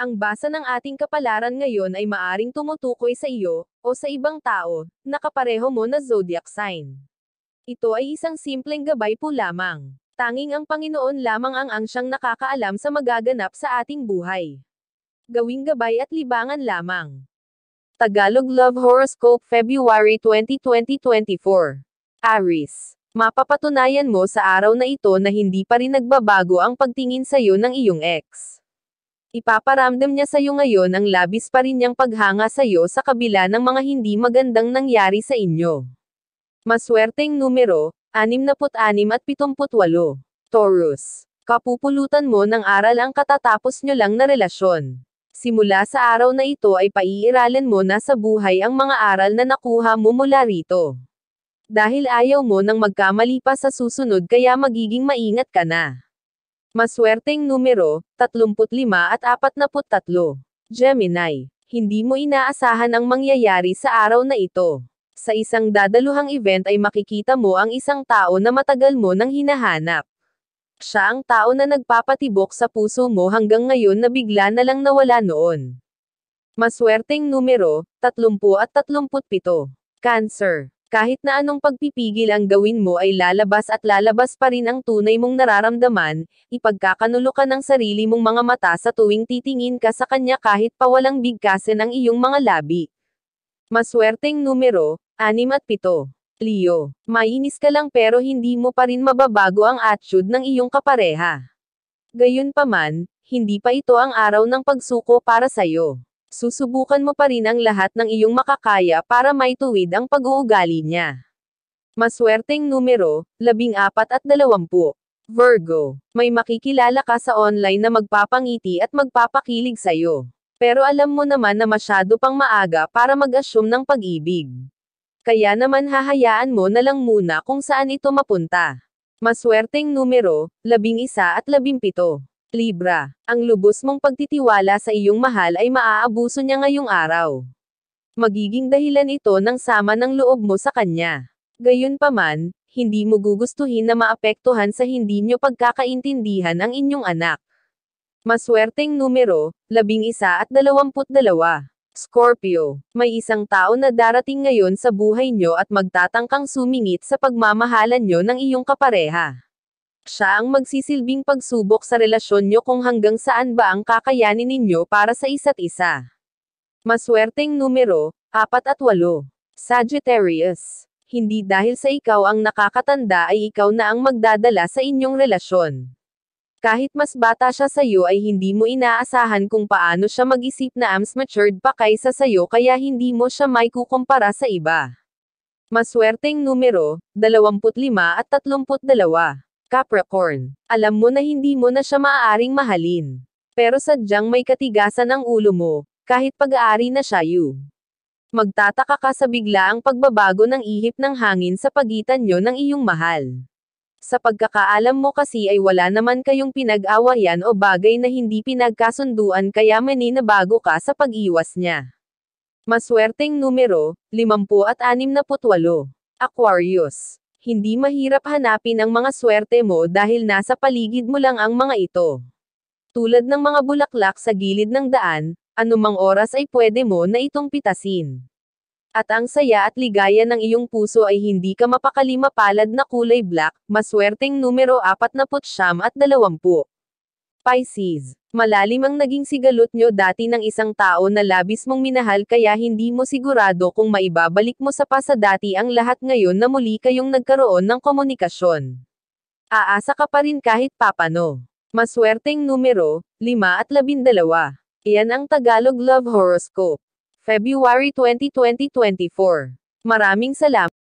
Ang basa ng ating kapalaran ngayon ay maaring tumutukoy sa iyo, o sa ibang tao, na kapareho mo na zodiac sign. Ito ay isang simpleng gabay po lamang. Tanging ang Panginoon lamang ang ang siyang nakakaalam sa magaganap sa ating buhay. Gawing gabay at libangan lamang. Tagalog Love Horoscope February 20, 2024 Aries. Mapapatunayan mo sa araw na ito na hindi pa rin nagbabago ang pagtingin sa iyo ng iyong ex. Ipaparamdam niya sa iyo ngayon ang labis pa rin niyang paghanga sa iyo sa kabila ng mga hindi magandang nangyari sa inyo. Maswerteng numero, 66 at 78. Taurus. Kapupulutan mo ng aral ang katatapos nyo lang na relasyon. Simula sa araw na ito ay paiiralan mo na sa buhay ang mga aral na nakuha mo mula rito. Dahil ayaw mo nang magkamali pa sa susunod kaya magiging maingat ka na. Maswerteng numero, 35 at 43. Gemini. Hindi mo inaasahan ang mangyayari sa araw na ito. Sa isang dadaluhang event ay makikita mo ang isang tao na matagal mo nang hinahanap. Siya ang tao na nagpapatibok sa puso mo hanggang ngayon na bigla na lang nawala noon. Maswerteng numero, 30 at 37. Cancer. Kahit na anong pagpipigil ang gawin mo ay lalabas at lalabas pa rin ang tunay mong nararamdaman, ipagkakanulo ka ng sarili mong mga mata sa tuwing titingin ka sa kanya kahit pa walang bigkasin ang iyong mga labi. Maswerteng numero, 6 at 7. Leo, mainis ka lang pero hindi mo pa rin mababago ang attitude ng iyong kapareha. Gayunpaman, hindi pa ito ang araw ng pagsuko para sa'yo. Susubukan mo pa rin ang lahat ng iyong makakaya para maituwid ang pag-uugali niya. Maswerteng numero, 14 at 20. Virgo, may makikilala ka sa online na magpapangiti at magpapakilig sa'yo. Pero alam mo naman na masyado pang maaga para mag-assume ng pag-ibig. Kaya naman hahayaan mo na lang muna kung saan ito mapunta. Maswerteng numero, 11 at 17. Libra, ang lubos mong pagtitiwala sa iyong mahal ay maaabuso niya ngayong araw. Magiging dahilan ito ng sama ng loob mo sa kanya. Gayunpaman, hindi mo gugustuhin na maapektuhan sa hindi nyo pagkakaintindihan ang inyong anak. Maswerteng numero, 11 at 22. Scorpio, may isang tao na darating ngayon sa buhay nyo at magtatangkang sumingit sa pagmamahalan nyo ng iyong kapareha. Siya ang magsisilbing pagsubok sa relasyon nyo kung hanggang saan ba ang kakayanin ninyo para sa isa't isa. Maswerteng numero, 4 at 8. Sagittarius. Hindi dahil sa ikaw ang nakakatanda ay ikaw na ang magdadala sa inyong relasyon. Kahit mas bata siya sa iyo ay hindi mo inaasahan kung paano siya mag-isip na mas matured pa kaysa sa iyo kaya hindi mo siya may kukumpara sa iba. Maswerteng numero, 25 at 32. Capricorn. Alam mo na hindi mo na siya maaaring mahalin. Pero sadyang may katigasan ang ulo mo, kahit pag-aari na siya you. Magtataka ka sa bigla ang pagbabago ng ihip ng hangin sa pagitan nyo ng iyong mahal. Sa pagkakaalam mo kasi ay wala naman kayong pinag-awayan o bagay na hindi pinagkasunduan kaya maninabago ka sa pag-iwas niya. Maswerteng numero, 50 at 68. Aquarius. Hindi mahirap hanapin ang mga swerte mo dahil nasa paligid mo lang ang mga ito. Tulad ng mga bulaklak sa gilid ng daan, anumang oras ay pwede mo na itong pitasin. At ang saya at ligaya ng iyong puso ay hindi ka mapakali mapalad na kulay black, maswerteng numero 49 at 20. Pisces. Malalim ang naging sigalot nyo dati ng isang tao na labis mong minahal kaya hindi mo sigurado kung maibabalik mo sa pasadati ang lahat ngayon na muli kayong nagkaroon ng komunikasyon. Aasa ka pa rin kahit papano. Maswerteng numero, 5 at 12. Iyan ang Tagalog Love Horoscope. February 20, 2024. Maraming salamat.